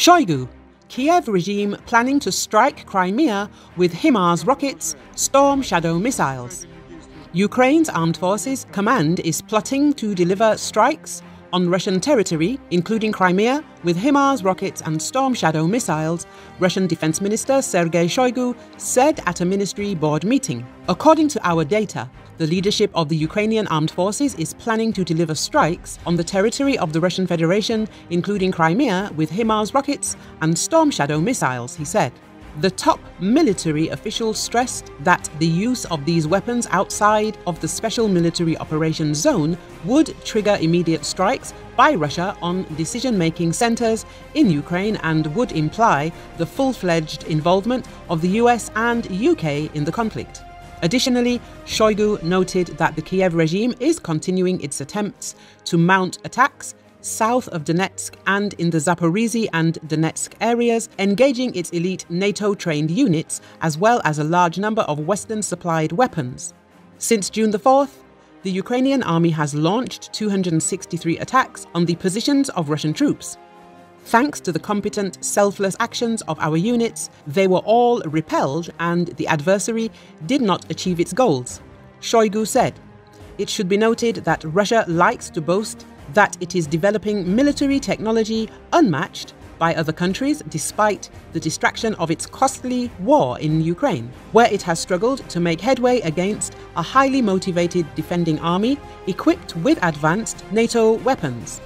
Shoigu, Kiev regime planning to strike Crimea with HIMARS rockets, Storm Shadow missiles. Ukraine's armed forces command is plotting to deliver strikes on Russian territory, including Crimea, with HIMARS rockets and Storm Shadow missiles, Russian Defense Minister Sergei Shoigu said at a ministry board meeting. According to our data, the leadership of the Ukrainian armed forces is planning to deliver strikes on the territory of the Russian Federation, including Crimea, with HIMARS rockets and Storm Shadow missiles, he said. The top military official stressed that the use of these weapons outside of the special military operations zone would trigger immediate strikes by Russia on decision making centers in Ukraine and would imply the full fledged involvement of the US and UK in the conflict. Additionally, Shoigu noted that the Kiev regime is continuing its attempts to mount attacks south of Donetsk and in the Zaporizhzhia and Donetsk areas, engaging its elite NATO trained units as well as a large number of Western supplied weapons. Since June the 4th, the Ukrainian army has launched 263 attacks on the positions of Russian troops. Thanks to the competent, selfless actions of our units, they were all repelled and the adversary did not achieve its goals. Shoigu said, It should be noted that Russia likes to boast that it is developing military technology unmatched by other countries despite the distraction of its costly war in Ukraine, where it has struggled to make headway against a highly motivated defending army equipped with advanced NATO weapons.